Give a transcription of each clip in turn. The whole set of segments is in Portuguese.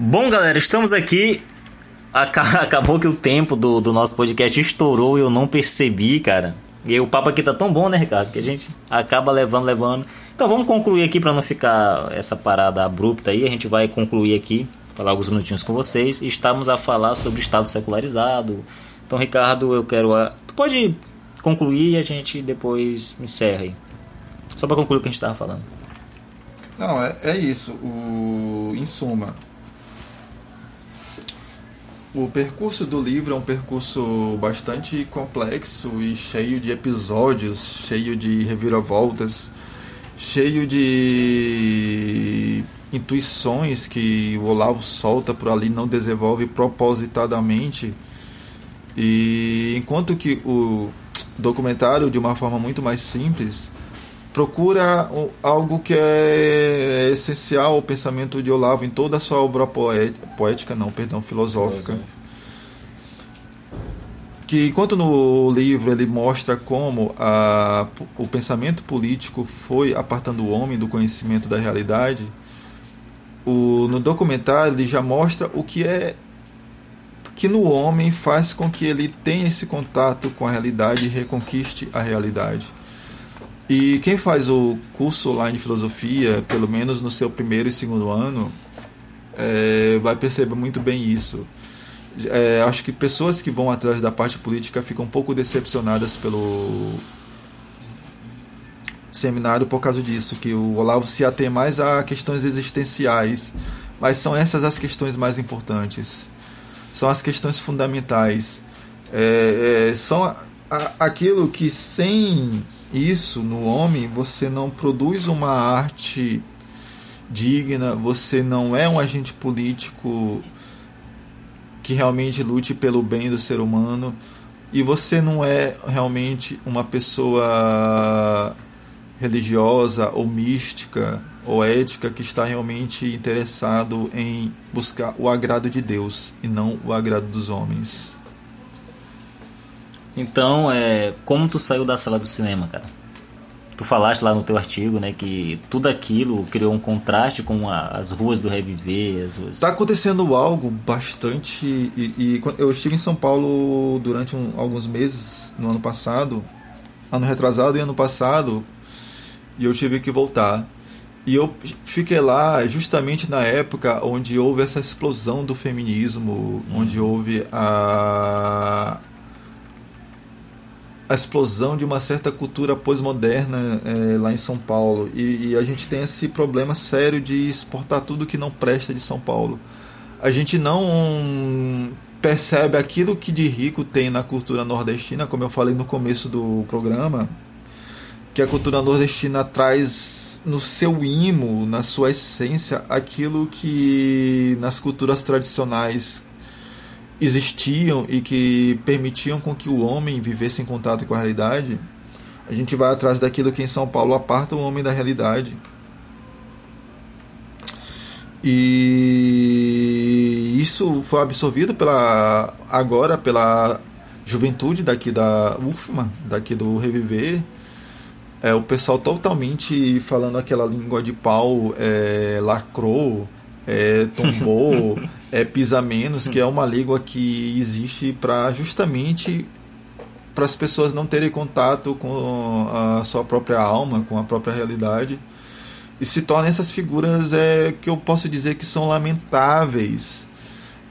Bom, galera, estamos aqui. Acabou que o tempo do, do nosso podcast estourou e eu não percebi, cara. E o papo aqui tá tão bom, né, Ricardo? Que a gente acaba levando, levando. Então vamos concluir aqui para não ficar essa parada abrupta aí. A gente vai concluir aqui, falar alguns minutinhos com vocês. E estamos a falar sobre o Estado secularizado. Então, Ricardo, eu quero. A... Tu pode concluir e a gente depois encerra aí. Só para concluir o que a gente estava falando. Não, é, é isso. O, em suma, o percurso do livro é um percurso bastante complexo e cheio de episódios, cheio de reviravoltas, cheio de intuições que o Olavo solta por ali, não desenvolve propositadamente. E enquanto que o documentário, de uma forma muito mais simples, procura algo que é essencial ao pensamento de Olavo em toda a sua obra poética, não, perdão, filosófica. Que enquanto no livro ele mostra como a, o pensamento político foi apartando o homem do conhecimento da realidade, o, no documentário ele já mostra o que é que no homem faz com que ele tenha esse contato com a realidade e reconquiste a realidade. E quem faz o curso online de filosofia, pelo menos no seu primeiro e segundo ano, é, vai perceber muito bem isso. É, acho que pessoas que vão atrás da parte política ficam um pouco decepcionadas pelo seminário por causa disso, que o Olavo se atém mais a questões existenciais, mas são essas as questões mais importantes, são as questões fundamentais, é, é são a, a, aquilo que sem isso no homem, você não produz uma arte digna, você não é um agente político que realmente lute pelo bem do ser humano e você não é realmente uma pessoa religiosa ou mística ou ética que está realmente interessado em buscar o agrado de Deus e não o agrado dos homens. Então, é, como tu saiu da sala do cinema, cara? Tu falaste lá no teu artigo, né, que tudo aquilo criou um contraste com a, as ruas do Reviver, as ruas... Tá acontecendo algo bastante... E, e eu estive em São Paulo durante um, alguns meses no ano passado, ano retrasado e ano passado, e eu tive que voltar. E eu fiquei lá justamente na época onde houve essa explosão do feminismo, hum. onde houve a, a explosão de uma certa cultura pós-moderna é, lá em São Paulo. E, e, a gente tem esse problema sério de exportar tudo que não presta de São Paulo. A gente não percebe aquilo que de rico tem na cultura nordestina, como eu falei no começo do programa, que a cultura nordestina traz no seu imo, na sua essência, aquilo que nas culturas tradicionais existiam e que permitiam com que o homem vivesse em contato com a realidade, a gente vai atrás daquilo que em São Paulo aparta o homem da realidade. E isso foi absorvido pela agora pela juventude daqui da UFMA, daqui do Reviver. É, o pessoal totalmente falando aquela língua de pau, é, lacrou, é, tombou, é, pisa menos, que é uma língua que existe para justamente para as pessoas não terem contato com a sua própria alma, com a própria realidade. E se tornam essas figuras é, que eu posso dizer que são lamentáveis,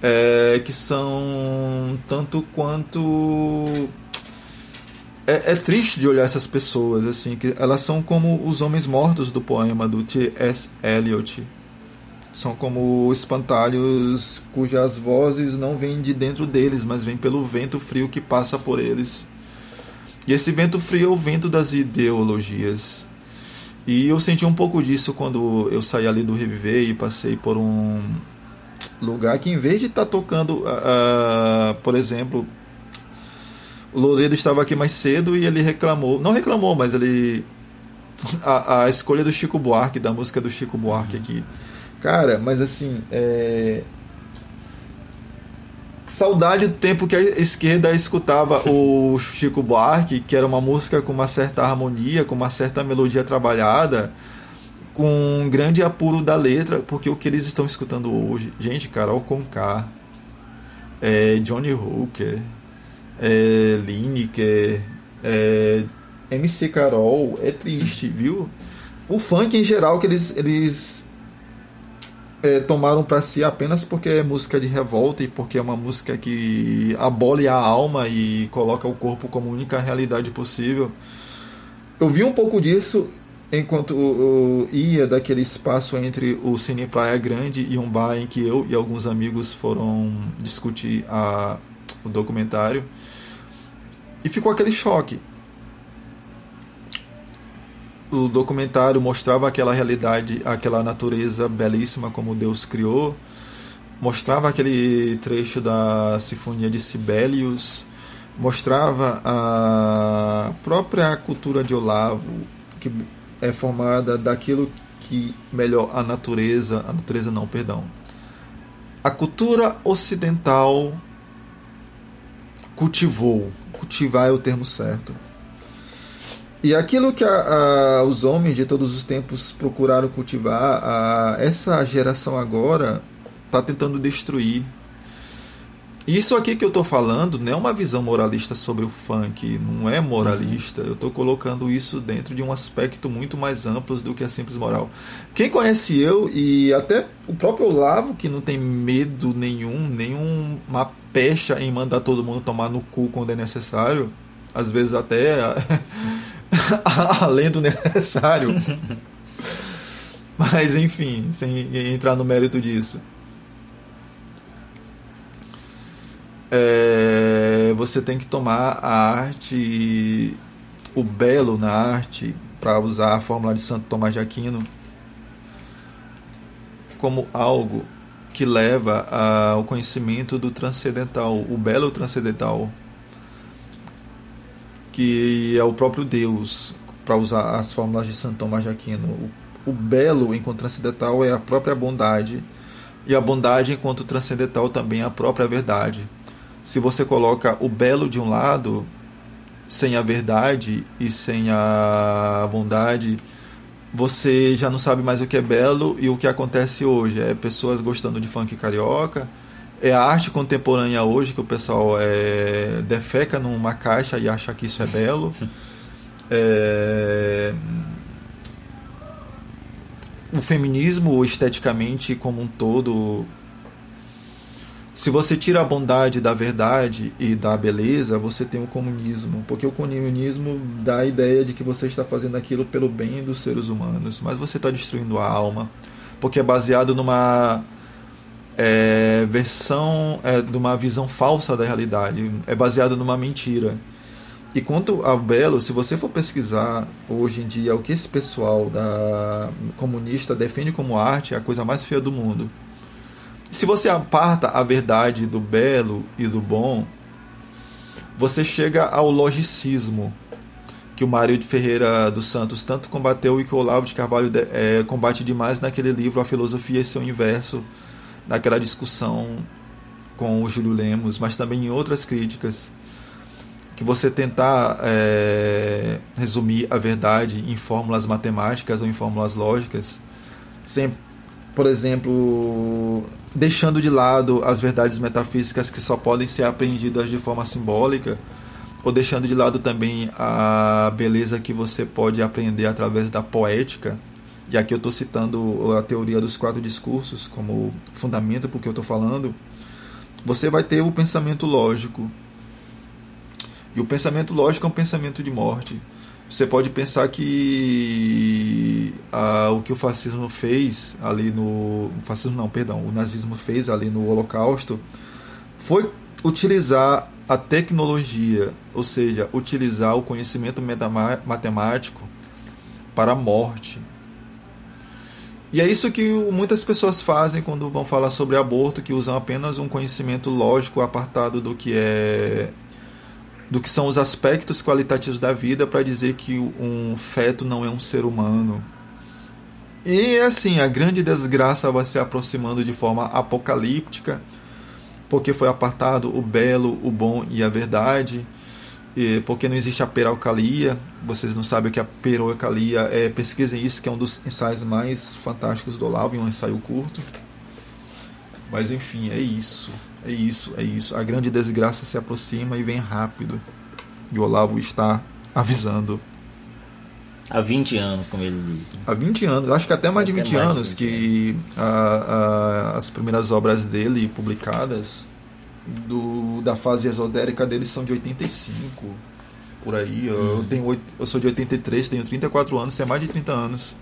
é, que são tanto quanto é, é, triste de olhar essas pessoas assim que elas são como os homens mortos do poema do T.S. Eliot são como espantalhos cujas vozes não vêm de dentro deles, mas vêm pelo vento frio que passa por eles. E esse vento frio é o vento das ideologias. E eu senti um pouco disso quando eu saí ali do Reviver e passei por um lugar que, em vez de estar tá tocando, uh, por exemplo, o Louredo estava aqui mais cedo e ele reclamou, não reclamou, mas ele. A, a escolha do Chico Buarque, da música do Chico Buarque aqui Cara, mas assim, é... saudade do tempo que a esquerda escutava o Chico Buarque, que era uma música com uma certa harmonia, com uma certa melodia trabalhada, com um grande apuro da letra, porque o que eles estão escutando hoje, gente, Carol Conká, é, Johnny Hooker, é, Lineker, é, MC Carol, é triste, viu? O funk em geral que eles, eles é, tomaram para si apenas porque é música de revolta e porque é uma música que abole a alma e coloca o corpo como única realidade possível. Eu vi um pouco disso enquanto eu ia daquele espaço entre o Cine Praia Grande e um bar em que eu e alguns amigos foram discutir a, o documentário e ficou aquele choque. O documentário mostrava aquela realidade, aquela natureza belíssima como Deus criou, mostrava aquele trecho da Sinfonia de Sibelius, mostrava a própria cultura de Olavo, que é formada daquilo que melhor a natureza, a natureza não, perdão. A cultura ocidental cultivou, cultivar é o termo certo. E aquilo que a, a, os homens de todos os tempos procuraram cultivar, a, essa geração agora está tentando destruir isso aqui que eu tô falando não é uma visão moralista sobre o funk, não é moralista. Eu tô colocando isso dentro de um aspecto muito mais amplo do que a simples moral. Quem conhece eu e até o próprio Olavo, que não tem medo nenhum, nenhuma pecha em mandar todo mundo tomar no cu quando é necessário, às vezes até além do necessário. Mas enfim, sem entrar no mérito disso. é, você tem que tomar a arte, o belo na arte, para usar a fórmula de Santo Tomás de Aquino, como algo que leva ao conhecimento do transcendental, o belo transcendental, que é o próprio Deus, para usar as fórmulas de Santo Tomás de Aquino. O, o belo enquanto transcendental é a própria bondade, e a bondade enquanto transcendental também é a própria verdade se você coloca o belo de um lado, sem a verdade e sem a bondade, você já não sabe mais o que é belo e o que acontece hoje. É pessoas gostando de funk carioca, é a arte contemporânea hoje que o pessoal é, defeca numa caixa e acha que isso é belo. É, o feminismo esteticamente como um todo se você tira a bondade da verdade e da beleza, você tem o comunismo, porque o comunismo dá a ideia de que você está fazendo aquilo pelo bem dos seres humanos, mas você está destruindo a alma, porque é baseado numa é, versão, é, de uma visão falsa da realidade, é baseado numa mentira. E quanto ao belo, se você for pesquisar hoje em dia o que esse pessoal da comunista defende como arte, é a coisa mais feia do mundo se você aparta a verdade do belo e do bom, você chega ao logicismo que o Mário de Ferreira dos Santos tanto combateu e que o Olavo de Carvalho é, combate demais naquele livro A Filosofia e seu Inverso, naquela discussão com o Júlio Lemos, mas também em outras críticas, que você tentar é, resumir a verdade em fórmulas matemáticas ou em fórmulas lógicas, sempre, por exemplo, deixando de lado as verdades metafísicas que só podem ser apreendidas de forma simbólica, ou deixando de lado também a beleza que você pode aprender através da poética. E aqui eu estou citando a teoria dos quatro discursos como fundamento para o que eu estou falando. Você vai ter o pensamento lógico. E o pensamento lógico é um pensamento de morte. Você pode pensar que o que o fascismo fez ali no. Fascismo não, perdão, o nazismo fez ali no Holocausto foi utilizar a tecnologia, ou seja, utilizar o conhecimento matemático para a morte. E é isso que muitas pessoas fazem quando vão falar sobre aborto, que usam apenas um conhecimento lógico apartado do que é do que são os aspectos qualitativos da vida para dizer que um feto não é um ser humano. E assim, a grande desgraça vai se aproximando de forma apocalíptica, porque foi apartado o belo, o bom e a verdade. porque não existe a peralcalia. Vocês não sabem o que é a peralcalia é. Pesquisem isso, que é um dos ensaios mais fantásticos do Olavo, e um ensaio curto. Mas enfim, é isso. É isso, é isso. A grande desgraça se aproxima e vem rápido. E o Olavo está avisando. Há 20 anos, como ele diz. Né? Há 20 anos, acho que até mais de 20 mais anos de 20 que a, a, as primeiras obras dele publicadas do, da fase esotérica dele são de 85, por aí. Eu, hum. tenho, eu sou de 83, tenho 34 anos, isso é mais de 30 anos.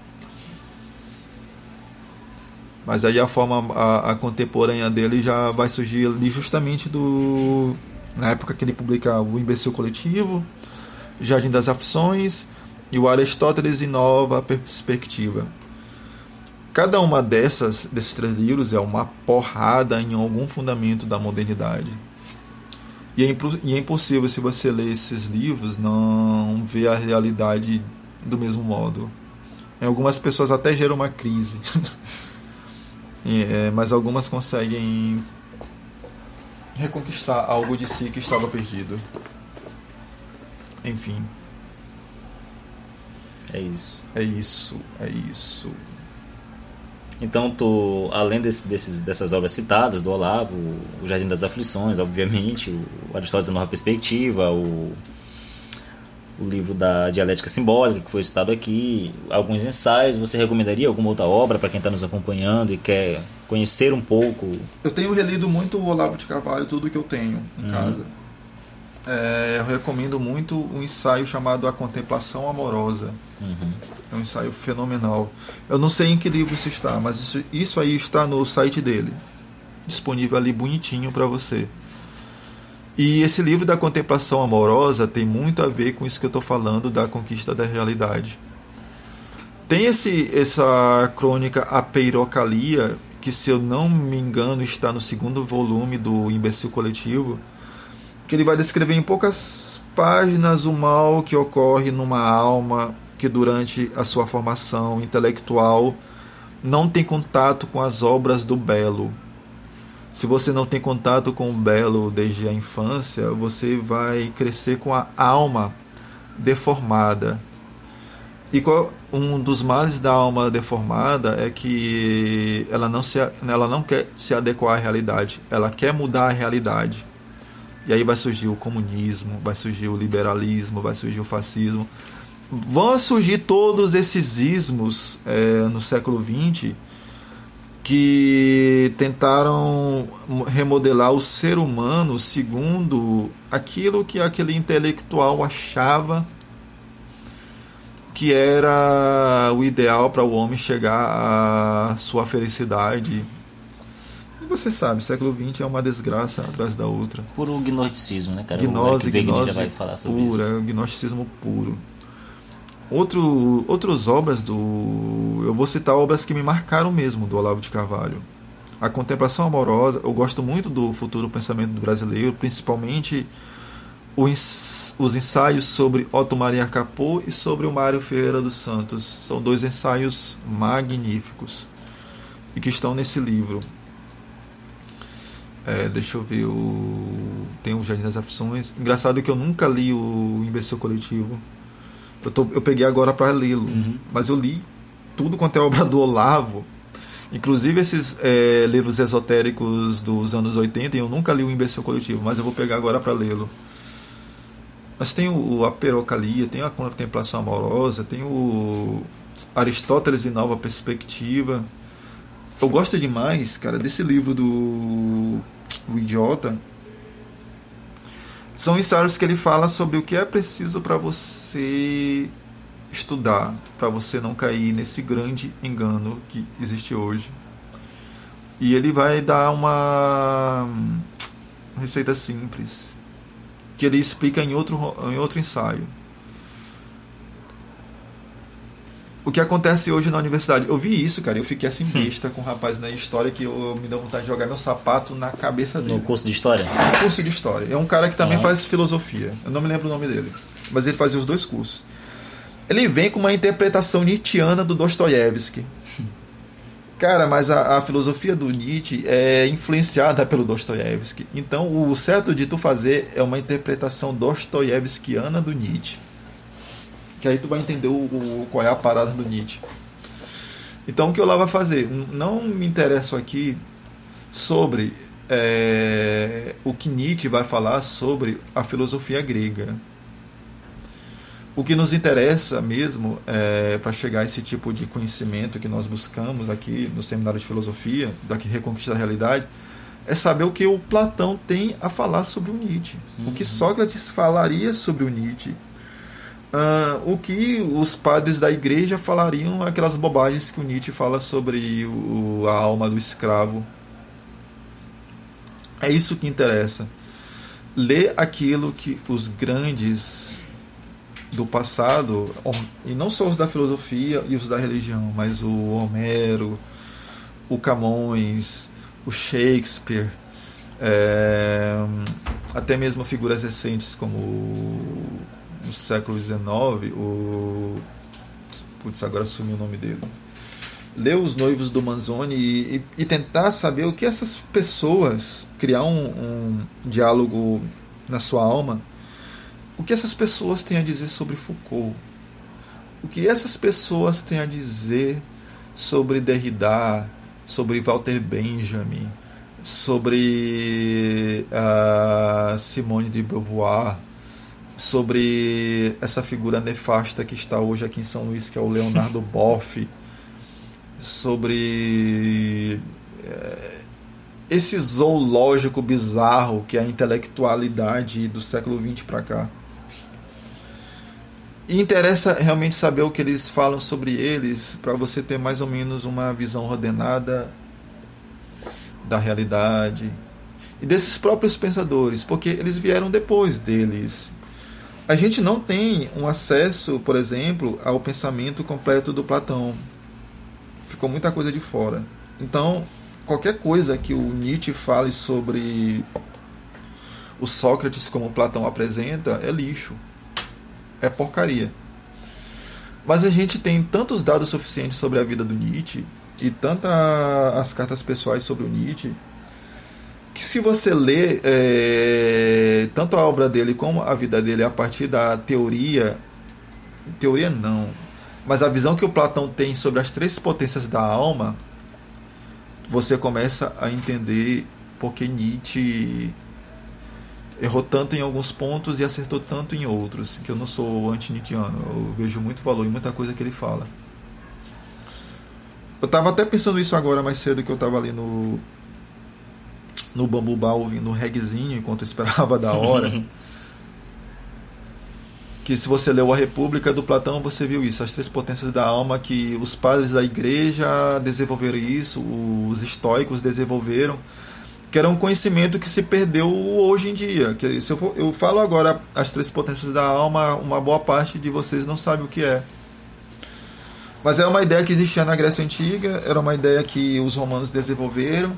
Mas aí a forma a, a, contemporânea dele já vai surgir ali justamente do na época que ele publica o Imbecil Coletivo, Jardim das Aflições e o Aristóteles e Nova Perspectiva. Cada uma dessas desses três livros é uma porrada em algum fundamento da modernidade. E é, e é impossível se você ler esses livros não ver a realidade do mesmo modo. Em algumas pessoas até geram uma crise. É, mas algumas conseguem reconquistar algo de si que estava perdido. Enfim. É isso. É isso, é isso. Então, tu, além desse, desses, dessas obras citadas, do Olavo, o Jardim das Aflições, obviamente, o Aristóteles Nova Perspectiva, o o livro da dialética simbólica que foi citado aqui, alguns ensaios. Você recomendaria alguma outra obra para quem está nos acompanhando e quer conhecer um pouco? Eu tenho relido muito o Olavo de Carvalho, tudo que eu tenho em uhum. casa. É, eu recomendo muito um ensaio chamado A Contemplação Amorosa. Uhum. É um ensaio fenomenal. Eu não sei em que livro isso está, mas isso, isso aí está no site dele, disponível ali bonitinho para você. E esse livro da contemplação amorosa tem muito a ver com isso que eu estou falando da conquista da realidade. Tem esse, essa crônica A Peirocalia, que se eu não me engano está no segundo volume do Imbecil Coletivo, que ele vai descrever em poucas páginas o mal que ocorre numa alma que durante a sua formação intelectual não tem contato com as obras do belo se você não tem contato com o belo desde a infância, você vai crescer com a alma deformada. E qual, um dos males da alma deformada é que ela não, se, ela não quer se adequar à realidade, ela quer mudar a realidade. E aí vai surgir o comunismo, vai surgir o liberalismo, vai surgir o fascismo. Vão surgir todos esses ismos é, no século XX que tentaram remodelar o ser humano segundo aquilo que aquele intelectual achava que era o ideal para o homem chegar à sua felicidade. E você sabe, século XX é uma desgraça atrás da outra. Puro gnosticismo, né, cara? Gnose, o gnose já vai falar sobre pura, isso. gnosticismo puro. Outro, outras obras do. Eu vou citar obras que me marcaram mesmo, do Olavo de Carvalho. A Contemplação Amorosa, eu gosto muito do futuro pensamento do brasileiro, principalmente os ensaios sobre Otto Maria Capô e sobre o Mário Ferreira dos Santos. São dois ensaios magníficos e que estão nesse livro. É, deixa eu ver o. Tem o Jardim das Aflições. Engraçado que eu nunca li o Imbecil Coletivo. Eu, tô, eu peguei agora para lê-lo, uhum. mas eu li tudo quanto é obra do Olavo, inclusive esses é, livros esotéricos dos anos 80, eu nunca li o Imbecil Coletivo, mas eu vou pegar agora para lê-lo. Mas tem o, a Perocalia, tem a Contemplação Amorosa, tem o Aristóteles em Nova Perspectiva. Eu gosto demais, cara, desse livro do o Idiota, são ensaios que ele fala sobre o que é preciso para você estudar, para você não cair nesse grande engano que existe hoje. E ele vai dar uma receita simples que ele explica em outro, em outro ensaio. O que acontece hoje na universidade. Eu vi isso, cara, eu fiquei assim besta com um rapaz na história que eu, me deu vontade de jogar meu sapato na cabeça dele. No curso de história? No curso de história. É um cara que também uhum. faz filosofia. Eu não me lembro o nome dele, mas ele fazia os dois cursos. Ele vem com uma interpretação nietzschiana do Dostoiévski. Cara, mas a, a, filosofia do Nietzsche é influenciada pelo Dostoiévski. Então, o certo de tu fazer é uma interpretação dostoiévskiana do Nietzsche. Que aí tu vai entender o, o, qual é a parada do Nietzsche. Então, o que eu lá vou fazer? Não me interesso aqui sobre é, o que Nietzsche vai falar sobre a filosofia grega. O que nos interessa mesmo é, para chegar a esse tipo de conhecimento que nós buscamos aqui no seminário de filosofia, daqui Reconquista da Realidade, é saber o que o Platão tem a falar sobre o Nietzsche. Uhum. O que uhum. Sócrates falaria sobre o Nietzsche. Uh, o que os padres da igreja falariam, aquelas bobagens que o Nietzsche fala sobre o, a alma do escravo. É isso que interessa. Ler aquilo que os grandes do passado, e não só os da filosofia e os da religião, mas o Homero, o Camões, o Shakespeare, é, até mesmo figuras recentes como no século XIX, o. Putz, agora sumiu o nome dele. Ler os noivos do Manzoni e, e, e, tentar saber o que essas pessoas, criar um, um diálogo na sua alma o que essas pessoas têm a dizer sobre Foucault? O que essas pessoas têm a dizer sobre Derrida, sobre Walter Benjamin, sobre uh, Simone de Beauvoir, sobre essa figura nefasta que está hoje aqui em São Luís, que é o Leonardo Boff, sobre uh, esse zoológico bizarro que é a intelectualidade do século XX para cá. E interessa realmente saber o que eles falam sobre eles, para você ter mais ou menos uma visão ordenada da realidade e desses próprios pensadores, porque eles vieram depois deles. A gente não tem um acesso, por exemplo, ao pensamento completo do Platão. Ficou muita coisa de fora. Então, qualquer coisa que o Nietzsche fale sobre o Sócrates como Platão apresenta é lixo é porcaria. Mas a gente tem tantos dados suficientes sobre a vida do Nietzsche e tantas as cartas pessoais sobre o Nietzsche se você lê é, tanto a obra dele como a vida dele a partir da teoria, teoria não, mas a visão que o Platão tem sobre as três potências da alma, você começa a entender porque Nietzsche errou tanto em alguns pontos e acertou tanto em outros, que eu não sou anti-Nietzscheano, eu vejo muito valor em muita coisa que ele fala. Eu estava até pensando isso agora mais cedo que eu estava ali no no Bambu Bar ouvindo um reggaezinho enquanto esperava da hora. que se você leu A República do Platão, você viu isso, as três potências da alma que os padres da igreja desenvolveram isso, os estoicos desenvolveram que era um conhecimento que se perdeu hoje em dia. Que se eu, for, eu falo agora as três potências da alma, uma boa parte de vocês não sabe o que é. Mas é uma ideia que existia na Grécia Antiga, era uma ideia que os romanos desenvolveram,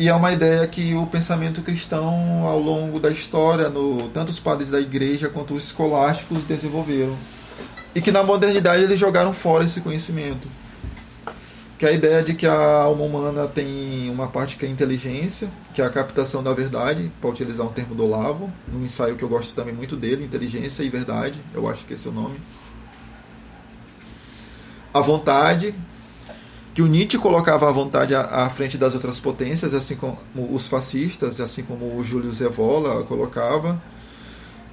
e é uma ideia que o pensamento cristão, ao longo da história, no, tanto os padres da igreja quanto os escolásticos desenvolveram. E que na modernidade eles jogaram fora esse conhecimento que é a ideia de que a alma humana tem uma parte que é inteligência, que é a captação da verdade, para utilizar um termo do Olavo, num ensaio que eu gosto também muito dele, inteligência e verdade, eu acho que esse é o nome. A vontade, que o Nietzsche colocava a vontade à, frente das outras potências, assim como os fascistas, assim como o Júlio Zevola colocava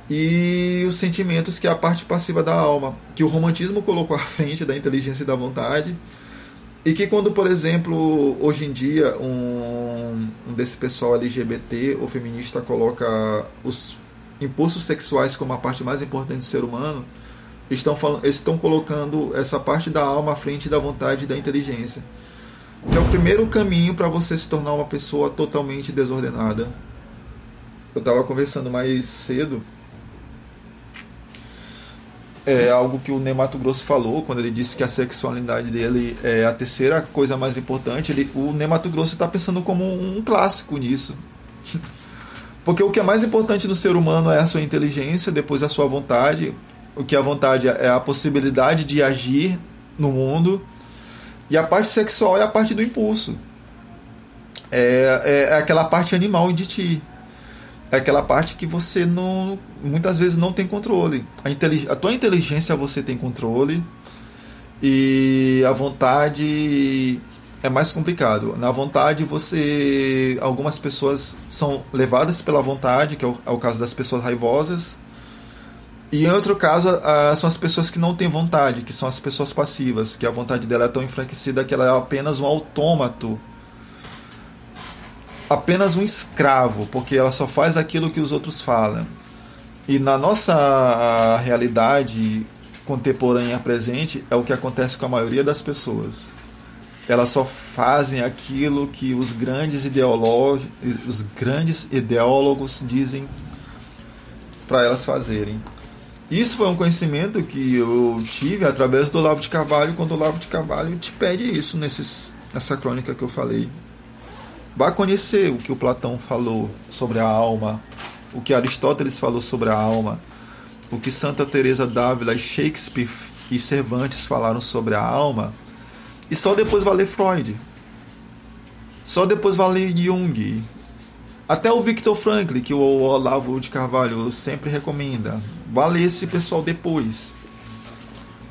e os sentimentos, que é a parte passiva da alma, que o romantismo colocou à frente da inteligência e da vontade, e que quando, por exemplo, hoje em dia, um desse pessoal LGBT ou feminista coloca os impulsos sexuais como a parte mais importante do ser humano, estão, falando, estão colocando essa parte da alma à frente da vontade e da inteligência. Que é o primeiro caminho para você se tornar uma pessoa totalmente desordenada. Eu estava conversando mais cedo é algo que o Nemato Grosso falou quando ele disse que a sexualidade dele é a terceira coisa mais importante. Ele, o Nemato Grosso está pensando como um clássico nisso. Porque o que é mais importante no ser humano é a sua inteligência, depois a sua vontade. O que é a vontade é a possibilidade de agir no mundo. E a parte sexual é a parte do impulso. É, é, é aquela parte animal de ti. É aquela parte que você não muitas vezes não tem controle. A, a tua inteligência você tem controle e a vontade é mais complicado. Na vontade, você. Algumas pessoas são levadas pela vontade, que é o, é o caso das pessoas raivosas. E em outro caso, são as pessoas que não têm vontade, que são as pessoas passivas, que a vontade dela é tão enfraquecida que ela é apenas um autômato. Apenas um escravo, porque ela só faz aquilo que os outros falam. E na nossa realidade contemporânea presente, é o que acontece com a maioria das pessoas elas só fazem aquilo que os grandes os grandes ideólogos dizem para elas fazerem. Isso foi um conhecimento que eu tive através do Olavo de Carvalho, quando o Olavo de Carvalho te pede isso nesses, nessa crônica que eu falei. Vá conhecer o que o Platão falou sobre a alma, o que Aristóteles falou sobre a alma, o que Santa Teresa d'Ávila, Shakespeare e Cervantes falaram sobre a alma e só depois vai ler Freud. Só depois vai ler Jung. Até o Victor Franklin, que o Olavo de Carvalho sempre recomenda. Vá ler esse pessoal depois.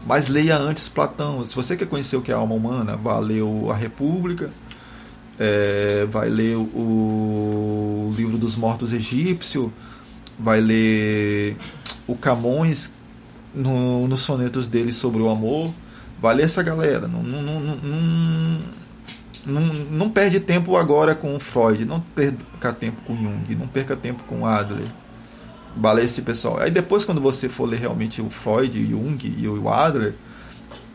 Mas leia antes Platão. Se você quer conhecer o que é a alma humana, vá ler A República. É, vai ler o livro dos mortos egípcio. Vai ler o Camões no, nos sonetos dele sobre o amor Vale essa galera. Não, não, não, não, não, perde tempo agora com Freud. Não perca tempo com Jung. Não perca tempo com Adler. Vale esse pessoal. Aí depois, quando você for ler realmente o Freud, o Jung e o Adler,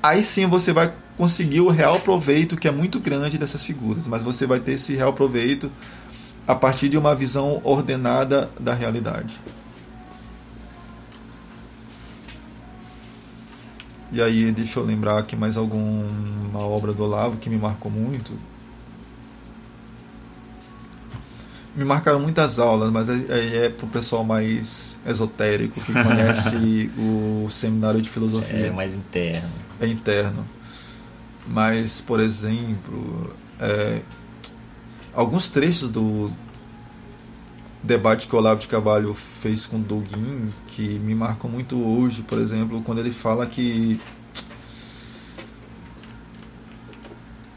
aí sim você vai conseguir o real proveito que é muito grande dessas figuras. Mas você vai ter esse real proveito a partir de uma visão ordenada da realidade. E aí, deixa eu lembrar aqui mais alguma obra do Olavo que me marcou muito. Me marcaram muitas aulas, mas aí é, é pro pessoal mais esotérico, que conhece o seminário de filosofia. É mais interno. É interno. Mas, por exemplo, é, alguns trechos do, debate que o Olavo de Carvalho fez com Dugin, que me marcou muito hoje, por exemplo, quando ele fala que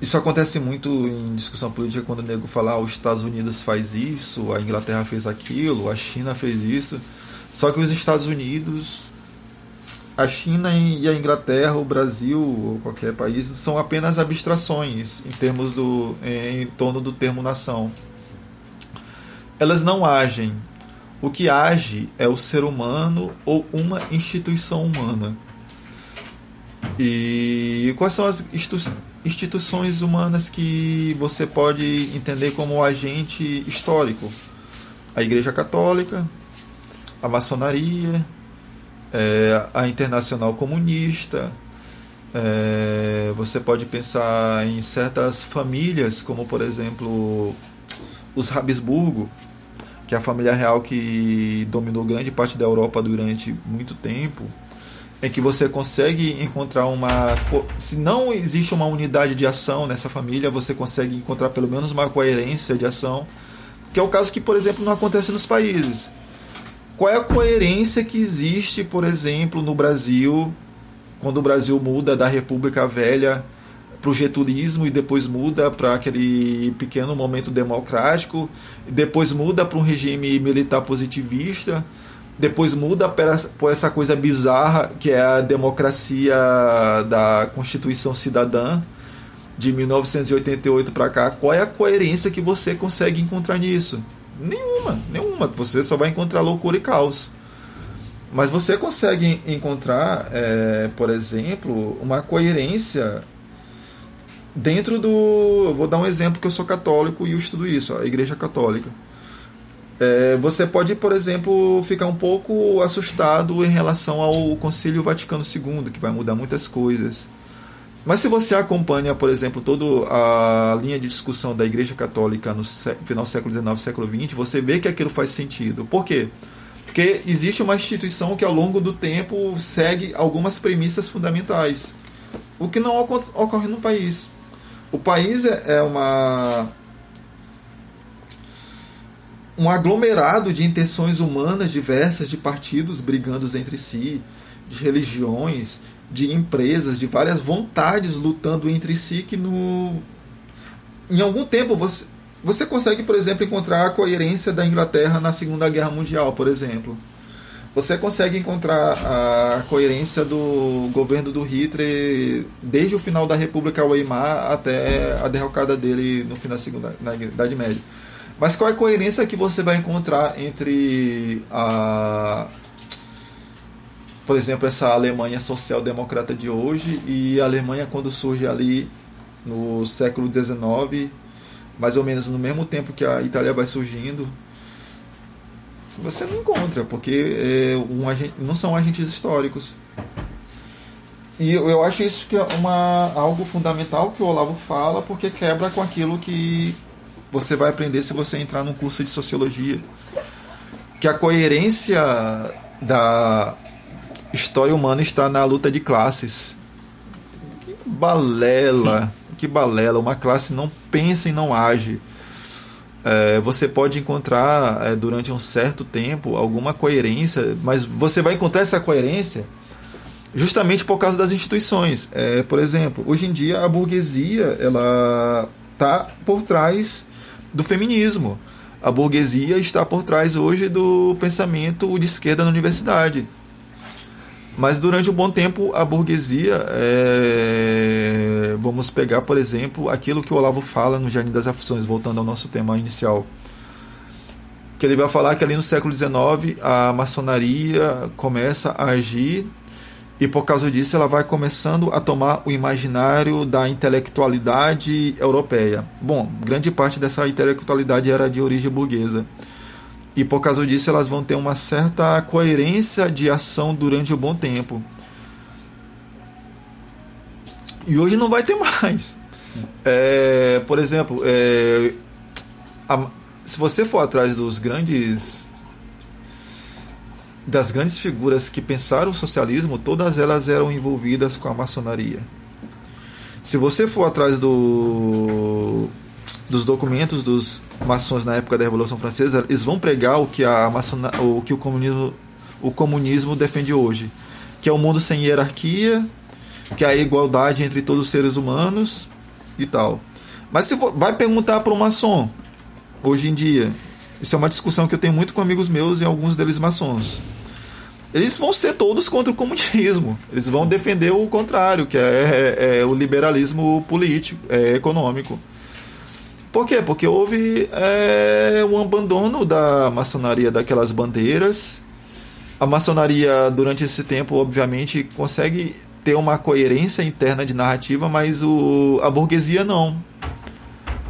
isso acontece muito em discussão política quando o nego fala ah, os Estados Unidos faz isso, a Inglaterra fez aquilo, a China fez isso. Só que os Estados Unidos, a China e a Inglaterra, o Brasil ou qualquer país são apenas abstrações em termos do em, torno do termo nação elas não agem. O que age é o ser humano ou uma instituição humana. E quais são as instituições humanas que você pode entender como agente histórico? A Igreja Católica, a maçonaria, é, a Internacional Comunista. É, você pode pensar em certas famílias, como por exemplo os Habsburgo, que é a família real que dominou grande parte da Europa durante muito tempo, é que você consegue encontrar uma. Se não existe uma unidade de ação nessa família, você consegue encontrar pelo menos uma coerência de ação, que é o caso que, por exemplo, não acontece nos países. Qual é a coerência que existe, por exemplo, no Brasil, quando o Brasil muda da República Velha para o getulismo e depois muda para aquele pequeno momento democrático, depois muda para um regime militar positivista, depois muda para essa coisa bizarra que é a democracia da Constituição Cidadã de 1988 para cá. Qual é a coerência que você consegue encontrar nisso? Nenhuma, nenhuma. Você só vai encontrar loucura e caos. Mas você consegue encontrar, é, por exemplo, uma coerência dentro do. Vou dar um exemplo que eu sou católico e eu estudo isso, a Igreja Católica. É, você pode, por exemplo, ficar um pouco assustado em relação ao Concílio Vaticano II, que vai mudar muitas coisas. Mas se você acompanha, por exemplo, toda a linha de discussão da Igreja Católica no final do século XIX, século XX, você vê que aquilo faz sentido. Por quê? Porque existe uma instituição que ao longo do tempo segue algumas premissas fundamentais, o que não ocorre no país. o país é, é uma um aglomerado de intenções humanas diversas, de partidos brigando entre si, de religiões, de empresas, de várias vontades lutando entre si que no em algum tempo você você consegue, por exemplo, encontrar a coerência da Inglaterra na Segunda Guerra Mundial, por exemplo. Você consegue encontrar a coerência do governo do Hitler desde o final da República Weimar até a derrocada dele no fim da Segunda na Idade Média. Mas qual é a coerência que você vai encontrar entre a por exemplo, essa Alemanha social-democrata de hoje e a Alemanha quando surge ali no século XIX, mais ou menos no mesmo tempo que a Itália vai surgindo, você não encontra, porque é, um agente, não são agentes históricos. E eu, acho isso que é uma, algo fundamental que o Olavo fala, porque quebra com aquilo que você vai aprender se você entrar num curso de sociologia. Que a coerência da história humana está na luta de classes. Que balela, que balela. Uma classe não pensa e não age. É, você pode encontrar é, durante um certo tempo alguma coerência, mas você vai encontrar essa coerência justamente por causa das instituições. É, por exemplo, hoje em dia a burguesia ela está por trás do feminismo. A burguesia está por trás hoje do pensamento de esquerda na universidade. Mas durante um bom tempo a burguesia, é... vamos pegar por exemplo aquilo que o Olavo fala no Jardim das Aflições, voltando ao nosso tema inicial, que ele vai falar que ali no século XIX a maçonaria começa a agir e por causa disso ela vai começando a tomar o imaginário da intelectualidade europeia. Bom, grande parte dessa intelectualidade era de origem burguesa e por causa disso elas vão ter uma certa coerência de ação durante um bom tempo. E hoje não vai ter mais. É, por exemplo, é, a, se você for atrás dos grandes das grandes figuras que pensaram o socialismo, todas elas eram envolvidas com a maçonaria. Se você for atrás do dos documentos dos maçons na época da Revolução Francesa, eles vão pregar o que a maçona, o que o comunismo o comunismo defende hoje, que é um mundo sem hierarquia, que é a igualdade entre todos os seres humanos e tal. Mas se vai perguntar para um maçom hoje em dia, isso é uma discussão que eu tenho muito com amigos meus e alguns deles maçons. Eles vão ser todos contra o comunismo. Eles vão defender o contrário, que é, é, é o liberalismo político, é, econômico. Por quê? Porque houve é, um abandono da maçonaria daquelas bandeiras. A maçonaria, durante esse tempo, obviamente, consegue ter uma coerência interna de narrativa, mas o, a burguesia não.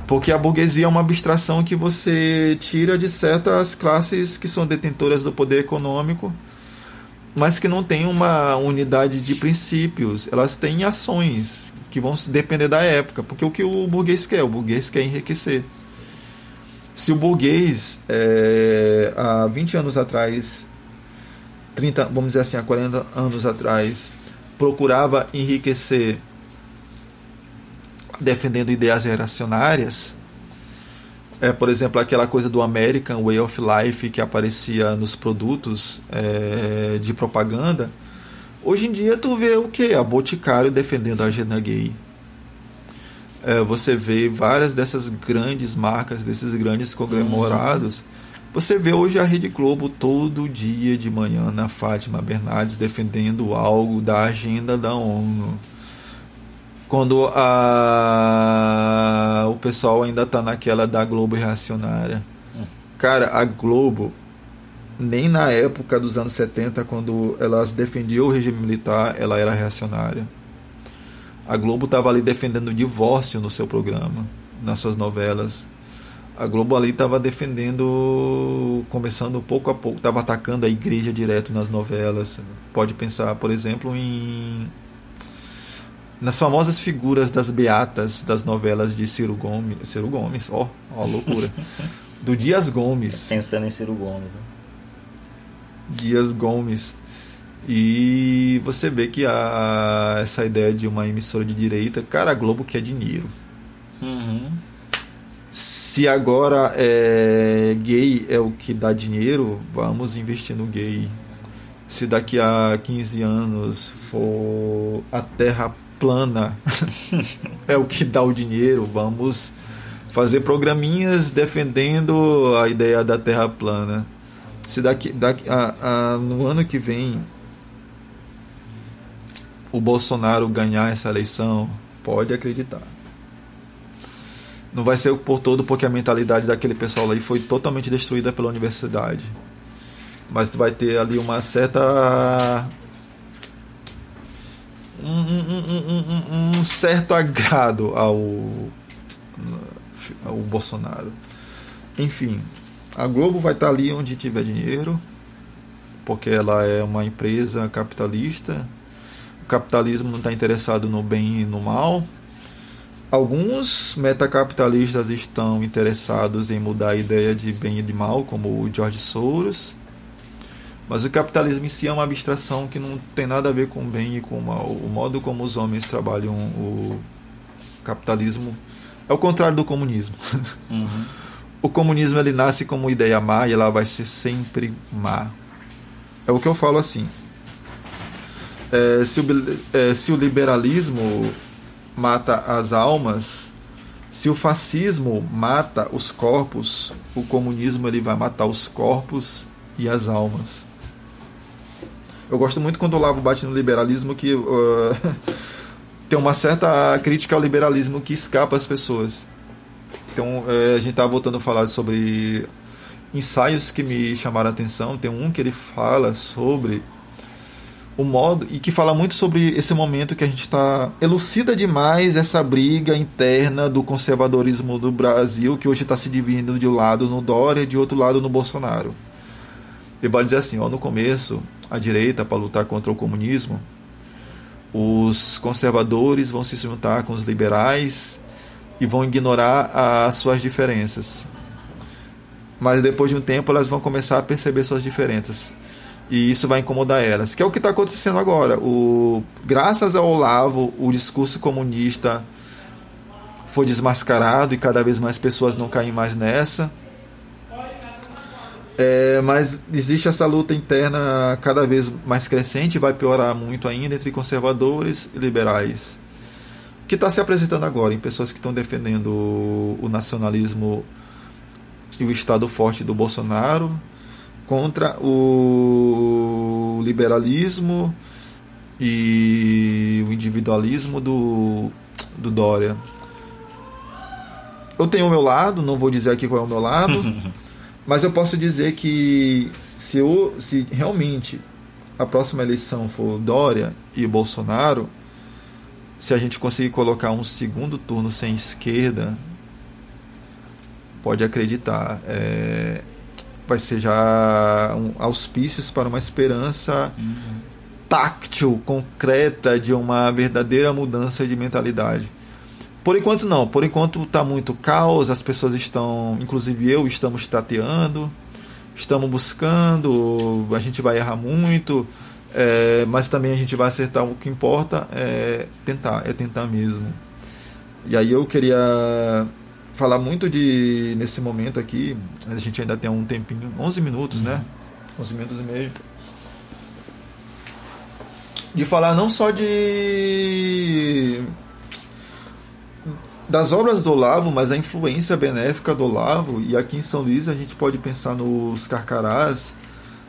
Porque a burguesia é uma abstração que você tira de certas classes que são detentoras do poder econômico, mas que não tem uma unidade de princípios. Elas têm ações que vão depender da época, porque o que o burguês quer? O burguês quer enriquecer. Se o burguês, é, há 20 anos atrás, 30, vamos dizer assim, há 40 anos atrás, procurava enriquecer defendendo ideias reacionárias, é, por exemplo, aquela coisa do American Way of Life que aparecia nos produtos é, de propaganda, Hoje em dia tu vê o que? A Boticário defendendo a agenda gay. É, você vê várias dessas grandes marcas, desses grandes conglomerados. Você vê hoje a Rede Globo todo dia de manhã na Fátima Bernardes defendendo algo da agenda da ONU. Quando a... o pessoal ainda está naquela da Globo reacionária. Cara, a Globo nem na época dos anos 70, quando elas defendiam o regime militar, ela era reacionária. A Globo estava ali defendendo o divórcio no seu programa, nas suas novelas. A Globo ali estava defendendo, começando pouco a pouco, estava atacando a igreja direto nas novelas. Pode pensar, por exemplo, em nas famosas figuras das beatas das novelas de Ciro Gomes, Ciro Gomes, ó, ó loucura. Do Dias Gomes. Pensando em Ciro Gomes, né? Dias Gomes. E você vê que a, essa ideia de uma emissora de direita, cara, a Globo quer dinheiro. Uhum. Se agora é, gay é o que dá dinheiro, vamos investir no gay. Se daqui a 15 anos for a Terra plana é o que dá o dinheiro, vamos fazer programinhas defendendo a ideia da Terra plana. Se daqui, daqui a, a, no ano que vem o Bolsonaro ganhar essa eleição, pode acreditar. Não vai ser por todo, porque a mentalidade daquele pessoal aí foi totalmente destruída pela universidade. Mas vai ter ali uma certa. Um, um, certo agrado ao, ao Bolsonaro. Enfim, a Globo vai estar ali onde tiver dinheiro, porque ela é uma empresa capitalista o capitalismo não está interessado no bem e no mal. Alguns metacapitalistas estão interessados em mudar a ideia de bem e de mal, como o George Soros. Mas o capitalismo em si é uma abstração que não tem nada a ver com o bem e com o mal. O modo como os homens trabalham o capitalismo é o contrário do comunismo. Uhum. o comunismo ele nasce como ideia má e ela vai ser sempre má. É o que eu falo assim é, se, o, é, se o liberalismo mata as almas, se o fascismo mata os corpos, o comunismo ele vai matar os corpos e as almas. Eu gosto muito quando o Lavo bate no liberalismo que uh, tem uma certa crítica ao liberalismo que escapa às pessoas. Então, é, a gente estava voltando a falar sobre ensaios que me chamaram a atenção. Tem um que ele fala sobre o modo e que fala muito sobre esse momento que a gente está elucida demais essa briga interna do conservadorismo do Brasil que hoje está se dividindo de um lado no Dória e de outro lado no Bolsonaro. Ele vai dizer assim, ó, no começo a direita para lutar contra o comunismo, os conservadores vão se juntar com os liberais e vão ignorar as suas diferenças. Mas depois de um tempo elas vão começar a perceber suas diferenças e isso vai incomodar elas. Que é o que está acontecendo agora. O, graças ao Olavo, o discurso comunista foi desmascarado e cada vez mais pessoas não caem mais nessa. É, mas existe essa luta interna cada vez mais crescente, vai piorar muito ainda entre conservadores e liberais. Que está se apresentando agora em pessoas que estão defendendo o nacionalismo e o Estado forte do Bolsonaro, contra o liberalismo e o individualismo do, do Dória. Eu tenho o meu lado, não vou dizer aqui qual é o meu lado, mas eu posso dizer que se, eu, se realmente a próxima eleição for Dória e Bolsonaro, se a gente conseguir colocar um segundo turno sem esquerda, pode acreditar. É, vai ser já um, auspícios para uma esperança uhum. táctil, concreta de uma verdadeira mudança de mentalidade. Por enquanto não, por enquanto está muito caos, as pessoas estão, inclusive eu, estamos tateando, estamos buscando, a gente vai errar muito, é, mas também a gente vai acertar. O que importa é tentar, é tentar mesmo. E aí eu queria falar muito de nesse momento aqui, a gente ainda tem um tempinho, 11 minutos, né? uhum. né? 11 minutos e meio. De falar não só de das obras do Olavo, mas a influência benéfica do Olavo. E aqui em São Luís a gente pode pensar nos Carcarás,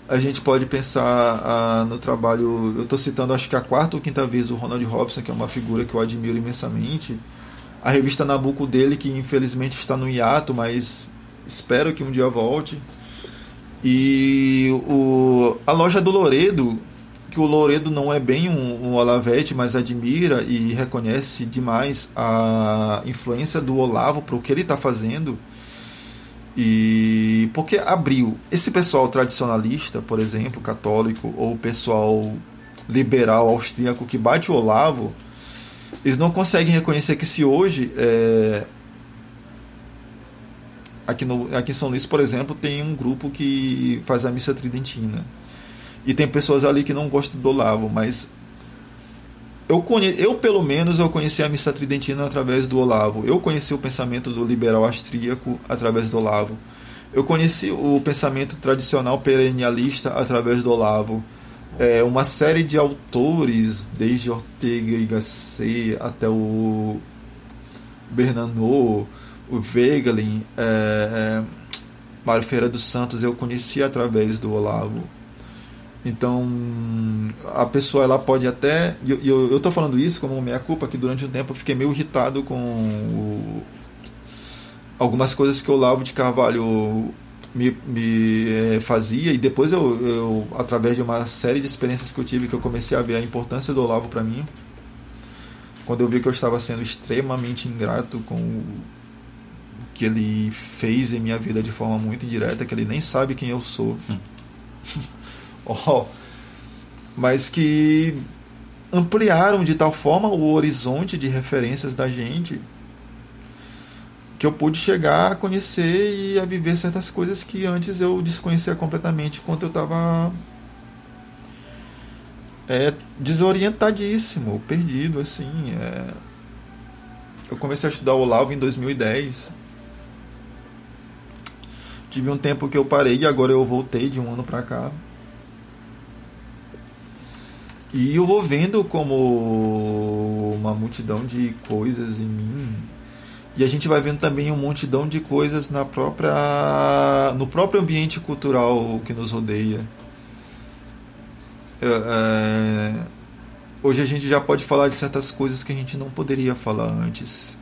a gente pode pensar ah, no trabalho. Eu estou citando, acho que a quarta ou quinta vez, o Ronald Robson, que é uma figura que eu admiro imensamente a revista Nabucco dele, que infelizmente está no hiato, mas espero que um dia volte. E o, a loja do Loredo, que o Loredo não é bem um, um Olavete, mas admira e reconhece demais a influência do Olavo para o que ele está fazendo. E porque abriu esse pessoal tradicionalista, por exemplo, católico, ou o pessoal liberal austríaco que bate o Olavo, eles não conseguem reconhecer que se hoje é, aqui, no, aqui em São Luís, por exemplo, tem um grupo que faz a missa tridentina. E tem pessoas ali que não gostam do Olavo, mas eu, conhe, eu pelo menos eu conheci a missa tridentina através do Olavo. Eu conheci o pensamento do liberal austríaco através do Olavo. Eu conheci o pensamento tradicional perennialista através do Olavo. É, uma série de autores, desde Ortega y Gasset até o Bernanot, o Wegelin, é, é, Mário Feira dos Santos, eu conheci através do Olavo. Então, a pessoa ela pode até. E eu, eu, tô falando isso como minha culpa, que durante um tempo eu fiquei meio irritado com o, algumas coisas que o Olavo de Carvalho me, me é, fazia, e depois eu, eu, através de uma série de experiências que eu tive, que eu comecei a ver a importância do Olavo para mim. Quando eu vi que eu estava sendo extremamente ingrato com o que ele fez em minha vida de forma muito indireta, que ele nem sabe quem eu sou. Hum. oh, mas que ampliaram de tal forma o horizonte de referências da gente que eu pude chegar a conhecer e a viver certas coisas que antes eu desconhecia completamente enquanto eu estava é, desorientadíssimo, perdido assim. É... Eu comecei a estudar o Olavo em 2010. Tive um tempo que eu parei e agora eu voltei de um ano para cá. E eu vou vendo como uma multidão de coisas em mim. E a gente vai vendo também uma multidão de coisas na própria, no próprio ambiente cultural que nos rodeia. É, é, hoje a gente já pode falar de certas coisas que a gente não poderia falar antes.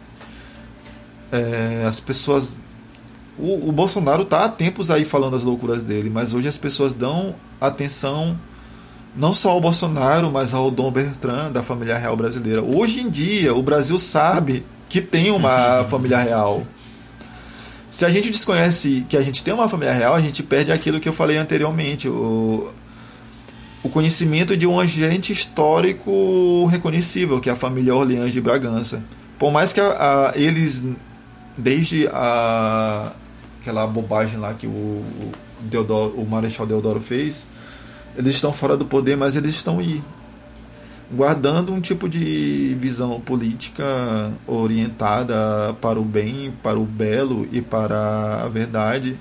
É, as pessoas. O, o Bolsonaro está há tempos aí falando as loucuras dele, mas hoje as pessoas dão atenção não só ao Bolsonaro, mas ao Dom Bertrand, da família real brasileira. Hoje em dia, o Brasil sabe que tem uma família real. Se a gente desconhece que a gente tem uma família real, a gente perde aquilo que eu falei anteriormente, o, o conhecimento de um agente histórico reconhecível, que é a família Orleans de Bragança. Por mais que a, a, eles, desde a, aquela bobagem lá que o, Deodoro, o Marechal Deodoro fez, eles estão fora do poder, mas eles estão aí, guardando um tipo de visão política orientada para o bem, para o belo e para a verdade,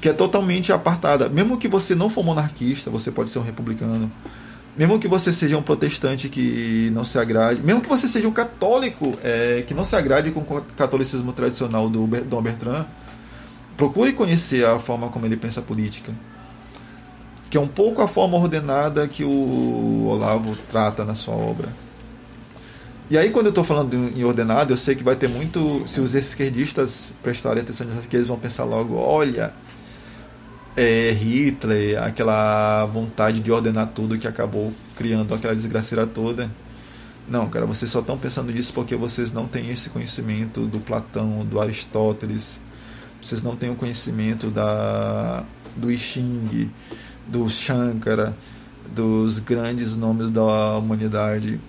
que é totalmente apartada. Mesmo que você não for monarquista, você pode ser um republicano. Mesmo que você seja um protestante que não se agrade, mesmo que você seja um católico é, que não se agrade com o catolicismo tradicional do Dom Bertrand, procure conhecer a forma como ele pensa a política que é um pouco a forma ordenada que o Olavo trata na sua obra. E aí, quando eu estou falando em ordenado, eu sei que vai ter muito. Se os esquerdistas prestarem atenção nisso aqui, eles vão pensar logo: olha, é Hitler, aquela vontade de ordenar tudo que acabou criando aquela desgraceira toda. Não, cara, vocês só estão pensando nisso porque vocês não têm esse conhecimento do Platão, do Aristóteles, vocês não têm o conhecimento da, do I Ching, do Shankara, dos grandes nomes da humanidade.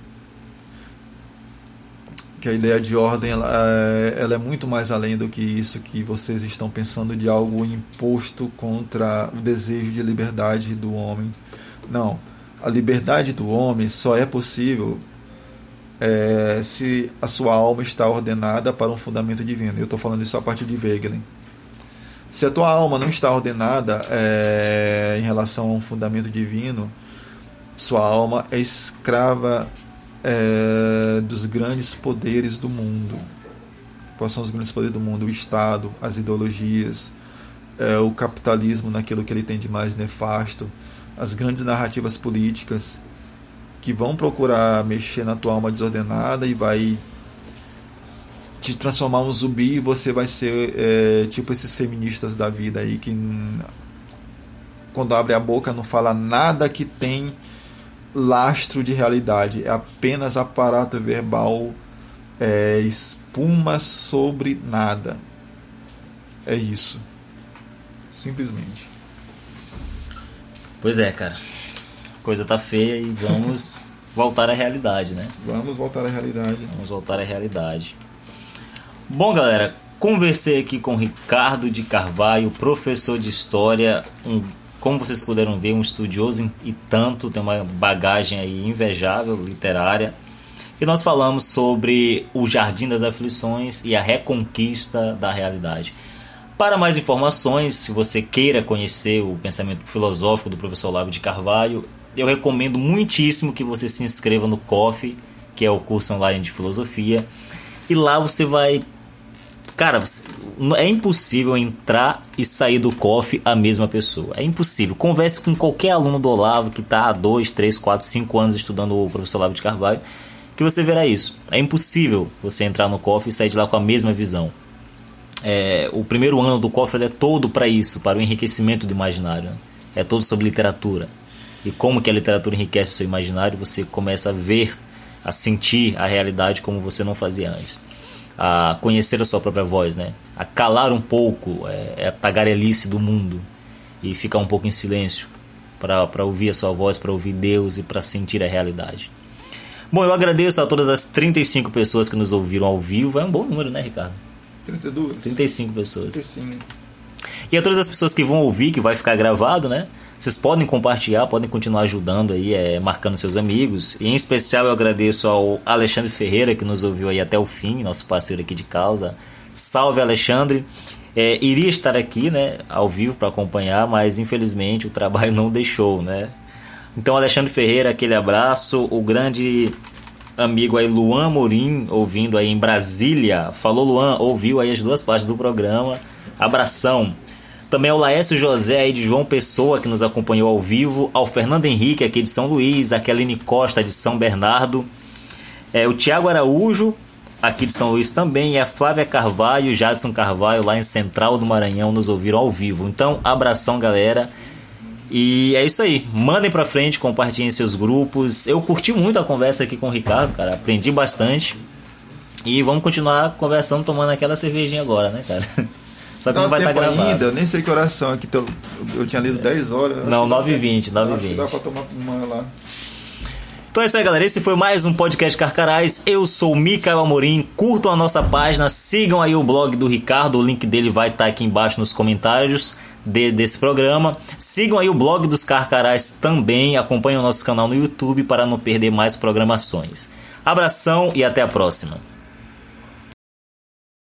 Que a ideia de ordem ela, é, ela é muito mais além do que isso que vocês estão pensando de algo imposto contra o desejo de liberdade do homem. Não, a liberdade do homem só é possível é, se a sua alma está ordenada para um fundamento divino. Eu estou falando isso a partir de Wegelin. Se a tua alma não está ordenada é, em relação a um fundamento divino, sua alma é escrava é, dos grandes poderes do mundo. Quais são os grandes poderes do mundo? O Estado, as ideologias, é, o capitalismo naquilo que ele tem de mais nefasto, as grandes narrativas políticas que vão procurar mexer na tua alma desordenada e vai te transformar um zumbi e você vai ser é, tipo esses feministas da vida aí que quando abre a boca não fala nada que tem lastro de realidade, é apenas aparato verbal, é, espuma sobre nada. É isso. Simplesmente. Pois é, cara. Coisa tá feia e vamos voltar à realidade, né? Vamos voltar à realidade. Vamos voltar à realidade. Bom, galera, conversei aqui com Ricardo de Carvalho, professor de História, um, como vocês puderam ver, um estudioso e tanto, tem uma bagagem aí invejável literária. e nós falamos sobre o Jardim das Aflições e a reconquista da realidade. Para mais informações, se você queira conhecer o pensamento filosófico do professor Olavo de Carvalho, eu recomendo muitíssimo que você se inscreva no COF, que é o curso online de filosofia, e lá você vai. Cara, é impossível entrar e sair do COF a mesma pessoa. É impossível. Converse com qualquer aluno do Olavo que está há 2, 3, 4, 5 anos estudando o professor Olavo de Carvalho, que você verá isso. É impossível você entrar no COF e sair de lá com a mesma visão é, o primeiro ano do cofre é todo para isso, para o enriquecimento do imaginário. Né? É todo sobre literatura. E como que a literatura enriquece o seu imaginário, você começa a ver, a sentir a realidade como você não fazia antes. A conhecer a sua própria voz, né? A calar um pouco é, é a tagarelice do mundo e ficar um pouco em silêncio para ouvir a sua voz, para ouvir Deus e para sentir a realidade. Bom, eu agradeço a todas as 35 pessoas que nos ouviram ao vivo. É um bom número, né, Ricardo? 32? 35 pessoas. 35. E a todas as pessoas que vão ouvir, que vai ficar gravado, né? Vocês podem compartilhar, podem continuar ajudando aí, é, marcando seus amigos. E em especial eu agradeço ao Alexandre Ferreira, que nos ouviu aí até o fim, nosso parceiro aqui de causa. Salve, Alexandre! É, iria estar aqui, né, ao vivo para acompanhar, mas infelizmente o trabalho não deixou, né? Então, Alexandre Ferreira, aquele abraço. O grande amigo aí Luan Morim, ouvindo aí em Brasília. Falou Luan, ouviu aí as duas partes do programa. Abração. Também ao Laércio José aí de João Pessoa, que nos acompanhou ao vivo. Ao Fernando Henrique, aqui de São Luís. A Keline Costa, de São Bernardo. É, o Tiago Araújo, aqui de São Luís também. E a Flávia Carvalho Jadson Carvalho, lá em Central do Maranhão, nos ouviram ao vivo. Então, abração, galera. E é isso aí. Mandem pra frente, compartilhem seus grupos. Eu curti muito a conversa aqui com o Ricardo, cara. Aprendi bastante. E vamos continuar conversando, tomando aquela cervejinha agora, né, cara? Só que não vai estar tá gravado. ainda, eu nem sei que oração aqui. Eu, eu tinha lido 10 horas. Não, 9h20, 9h20. Dá pra tomar uma lá. Então é isso aí, galera. Esse foi mais um podcast Carcarás. Eu sou o Micael Amorim. Curtam a nossa página, sigam aí o blog do Ricardo. O link dele vai estar tá aqui embaixo nos comentários de, desse programa. Sigam aí o blog dos Carcarás também, acompanhem o nosso canal no YouTube para não perder mais programações. Abração e até a próxima.